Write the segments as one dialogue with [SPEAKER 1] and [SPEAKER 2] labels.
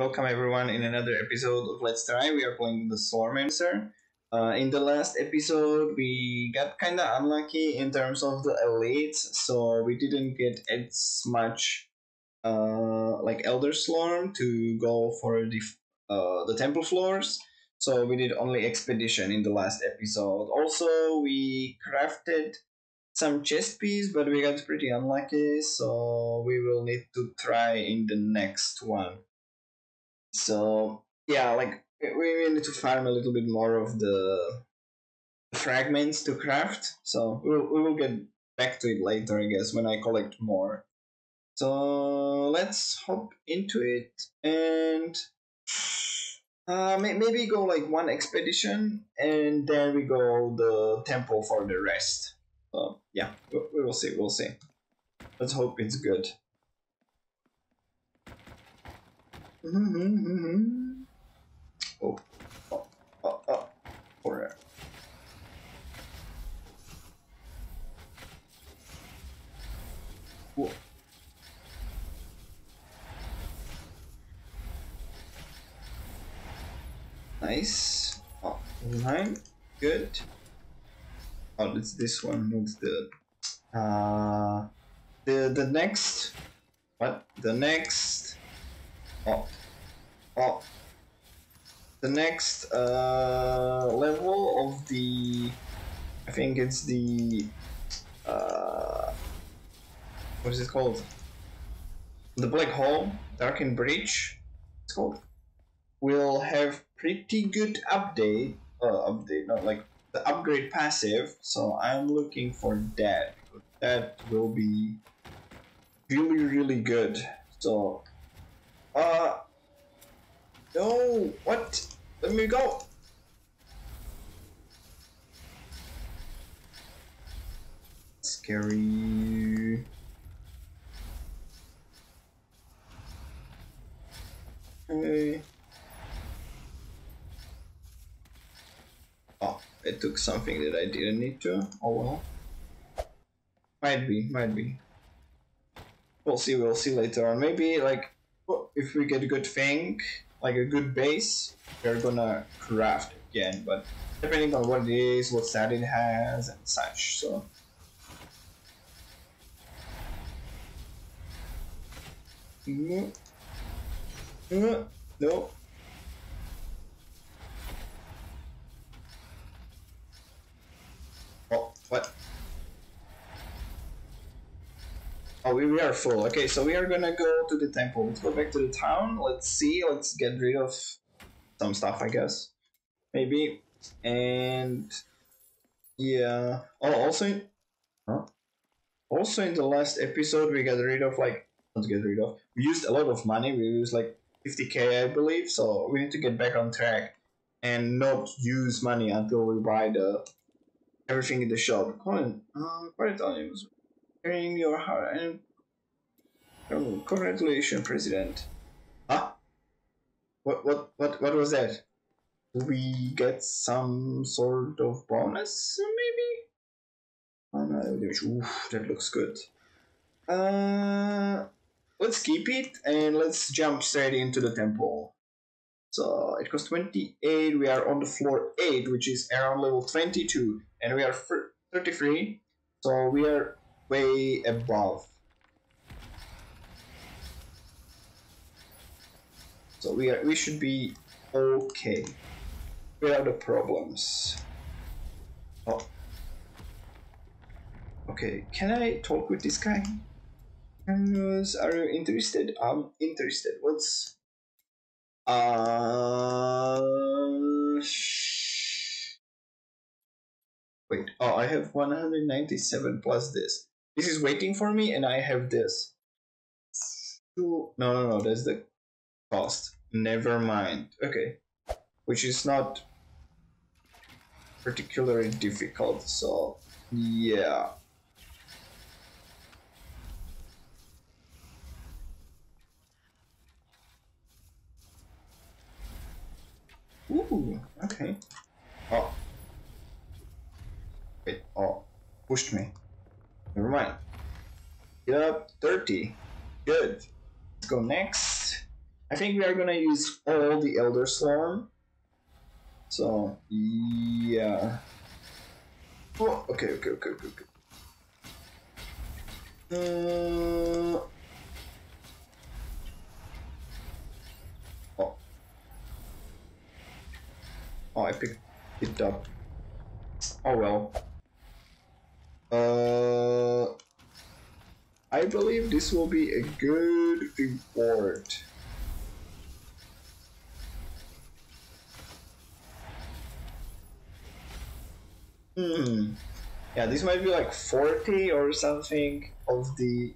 [SPEAKER 1] welcome everyone in another episode of Let's Try. We are playing the Slormancer. Uh, in the last episode, we got kind of unlucky in terms of the elites, so we didn't get as much uh, like Elder Slorm to go for the uh, the temple floors. So we did only expedition in the last episode. Also, we crafted some chest piece, but we got pretty unlucky, so we will need to try in the next one. So yeah, like we need to farm a little bit more of the fragments to craft. So we will, we will get back to it later, I guess, when I collect more. So let's hop into it and uh, maybe go like one expedition and then we go the temple for the rest. So yeah, we will see. We'll see. Let's hope it's good. Mm-hmm. Oh, oh, oh, oh. Whoa. Nice. Oh, nine. Good. Oh, it's this one, not the. Uh, the the next. What? The next. Oh. Oh. The next uh, level of the. I think it's the. Uh, what is it called? The Black Hole, Darkened Bridge, It's called. Will have pretty good update. Uh, update, not like the upgrade passive. So I'm looking for that. That will be really, really good. So, uh, no, what? Let me go. Scary. Hey. Oh, I took something that I didn't need to. Oh well. Might be, might be. We'll see, we'll see later on. Maybe, like, if we get a good thing, like a good base, we're gonna craft again, but depending on what it is, what stat it has, and such, so. Mm-hmm. Mm-hmm. No. No. No. Oh, what? Oh, we, we full. Okay, so we are gonna go to the temple. Let's go back to the town. Let's see. Let's get rid of some stuff, I guess. Maybe. And yeah. Oh, also, in, huh? Also in the last episode, we got rid of like not get rid of. We used a lot of money. We used like 50k, I believe. So we need to get back on track and not use money until we buy the everything in the shop. Colin, uh, quite was carrying your heart and oh, congratulations, President. Huh? What what what what was that? Do we get some sort of bonus maybe? Oh no, oof, that looks good. Uh let's keep it and let's jump straight into the temple. So it costs 28, we are on the floor 8, which is around level 22, and we are 33, so we are way above. So we are we should be okay. Where are the problems? Oh. Okay, can I talk with this guy? Are you interested? I'm interested. What's uh wait, oh I have 197 plus this. This is waiting for me and I have this. No, no, no, that's the cost. Never mind. Okay. Which is not particularly difficult, so yeah. Ooh, okay. Oh. Wait, oh. Pushed me. Never mind. Get up, 30. Good. Let's go next. I think we are gonna use all the Elder Slorm. So yeah. Oh, okay, okay, okay, okay, okay. Uh, oh. Oh, I picked it up. Oh well. Uh, I believe this will be a good reward. Hmm. Yeah, this might be like 40 or something of the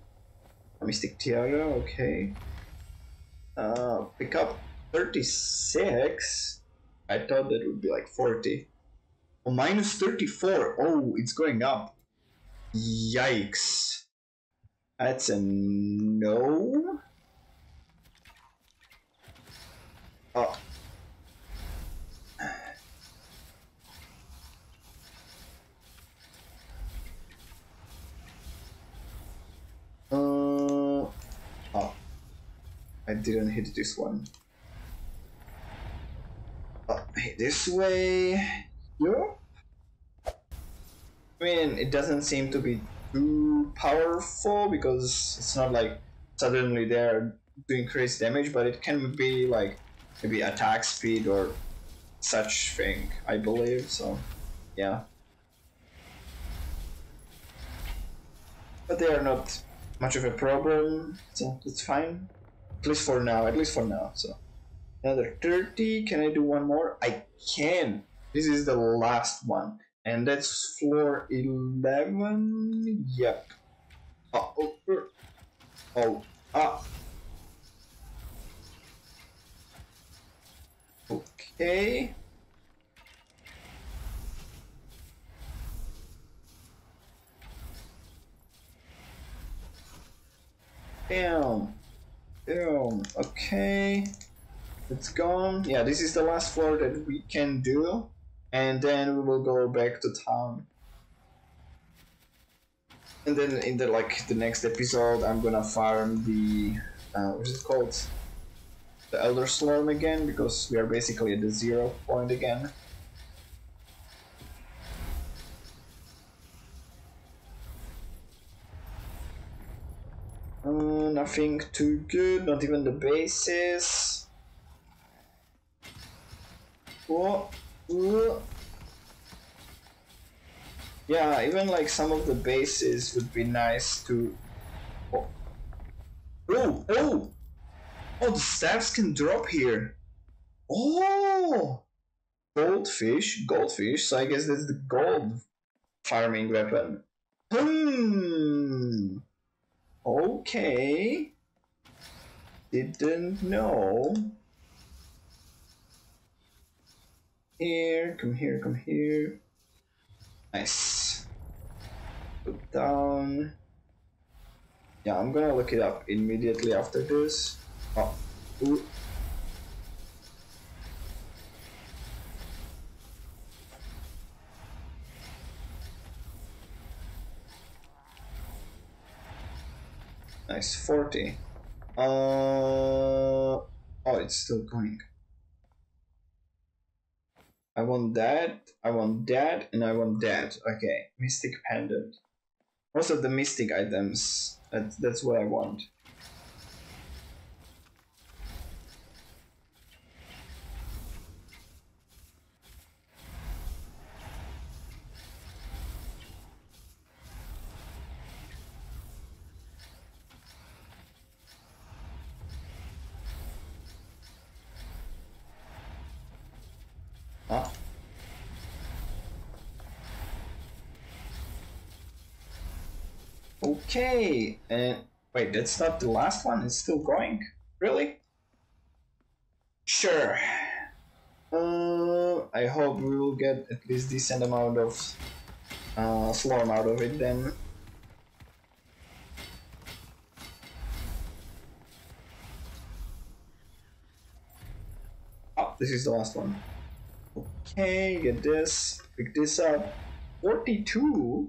[SPEAKER 1] Mystic Tiara, okay. Uh, pick up 36? I thought that would be like 40. Oh, minus 34. Oh, it's going up. Yikes. That's a no. Oh. I didn't hit this one. Oh, this way. Yeah. I mean, it doesn't seem to be too powerful because it's not like suddenly they're doing crazy damage, but it can be like maybe attack speed or such thing, I believe. So, yeah. But they are not much of a problem, so it's fine. At least for now, at least for now. So, another 30. Can I do one more? I can. This is the last one. And that's floor 11. Yep. Oh, oh, oh, ah. Okay. Damn. Damn. Okay. It's gone. Yeah, this is the last floor that we can do. And then we will go back to town. And then in the like the next episode I'm gonna farm the uh, what is it called? The Elder Slorm again because we are basically at the zero point again. Uh, nothing too good, not even the bases. Oh, uh. Yeah, even like some of the bases would be nice to. Oh, oh, oh! Oh, the staffs can drop here. Oh, goldfish, goldfish. So I guess that's the gold farming weapon. Hmm. Okay. Didn't know. Here, come here, come here. Nice. Put down. Yeah, I'm gonna look it up immediately after this. Oh. Ooh. Nice, 40. Uh, oh, it's still going. I want that, I want that, and I want that. Okay, Mystic Pendant. Most of the Mystic items, that, that's what I want. Okay, and wait, that's not the last one. It's still going. Really? Sure. Uh, I hope we will get at least decent amount of uh, out of it then. Oh, this is the last one. Okay, get this, pick this up. 42?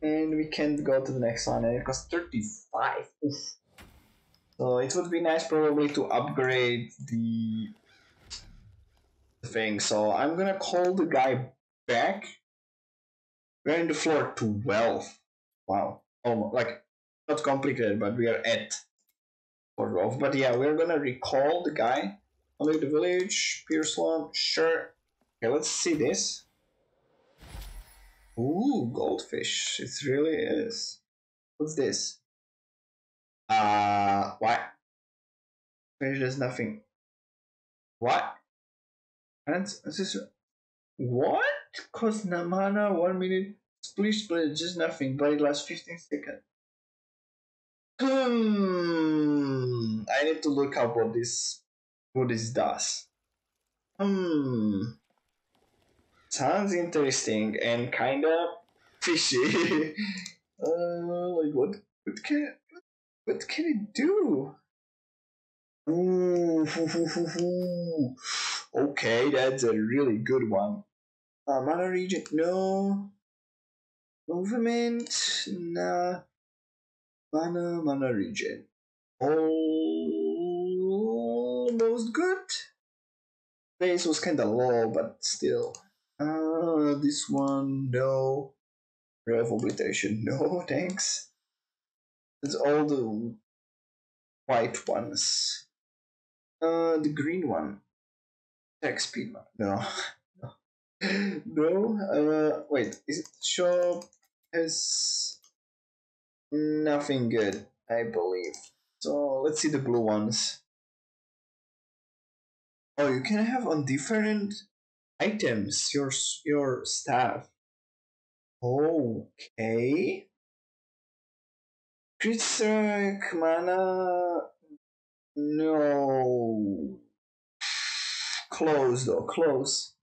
[SPEAKER 1] And we can go to the next one, and it costs 35. Oof. So it would be nice probably to upgrade the thing. So I'm gonna call the guy back. We're in the floor 12. Wow. Almost like not complicated, but we are at floor 12. But yeah, we're gonna recall the guy. Only the village, Pierce Lawn, sure. Okay, let's see this. Ooh, goldfish. It really is. What's this? Uh, what? There's nothing. What? And this is what? Cost mana one minute. Splish split just nothing, but it lasts 15 seconds. Hmm. I need to look up what this what this does. Hmm. Sounds interesting and kinda fishy. uh, like what? What can? What can it do? Ooh, okay, that's a really good one. Uh, mana regen, no. Movement, nah. Mana, mana regen. Almost good. Base was kinda low, but still. Uh, this one, no. Rev obliteration, no, thanks. It's all the white ones. Uh, the green one. Attack speed. No. no. no. Uh, wait. Is it shop has nothing good? I believe. So let's see the blue ones. Oh, you can have on different items your your staff. Okay. Strike mana no. Close though, close.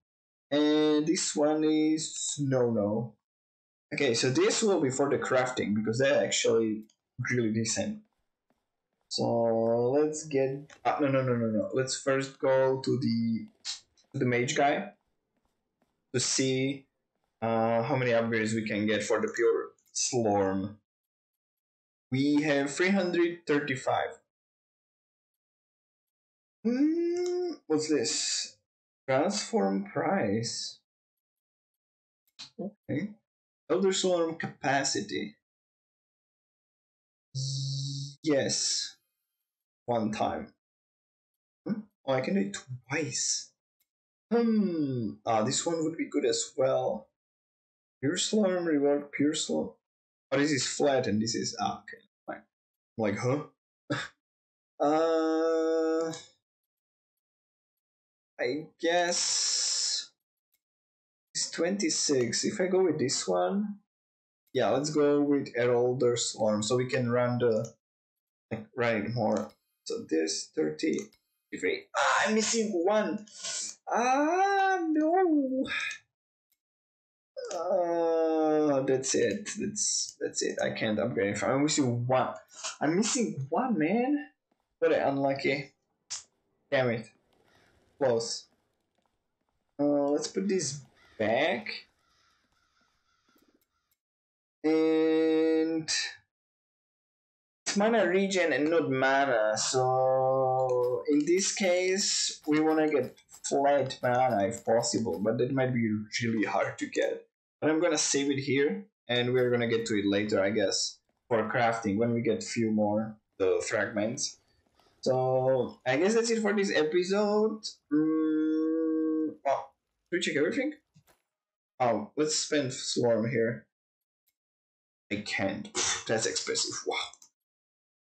[SPEAKER 1] And this one is no no. Okay, so this will be for the crafting because they're actually really decent. So let's get uh, no no no no no. Let's first go to the to the mage guy to see uh, how many upgrades we can get for the pure slorm. We have 335. Mm, what's this? Transform price. Okay. Elder Slorm capacity. Yes. One time. Hmm? Oh, I can do it twice. Hmm. Ah, this one would be good as well. Pure Slorm reward Pure Slorm. Oh, this is flat and this is ah, okay. Fine. like, huh? uh I guess it's 26. If I go with this one, yeah, let's go with Heraldor Swarm so we can run the like it more. So there's 33. Ah, I'm missing one. Ah, no. Uh, that's it. That's that's it. I can't upgrade. I'm missing one. I'm missing one, man. What unlucky. Damn it. Close. Uh, let's put this back. And it's mana regen and not mana, so in this case we wanna get flat mana if possible, but that might be really hard to get. But I'm gonna save it here and we're gonna get to it later I guess for crafting when we get few more the fragments. So I guess that's it for this episode. Mm, oh, we check everything? Oh, let's spend slorm here. I can't. That's expensive. Wow.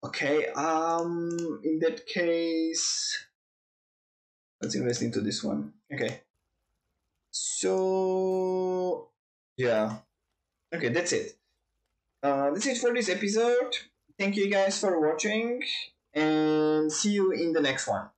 [SPEAKER 1] Okay. Um. In that case, let's invest into this one. Okay. So yeah. Okay, that's it. Uh, that's it for this episode. Thank you guys for watching and see you in the next one.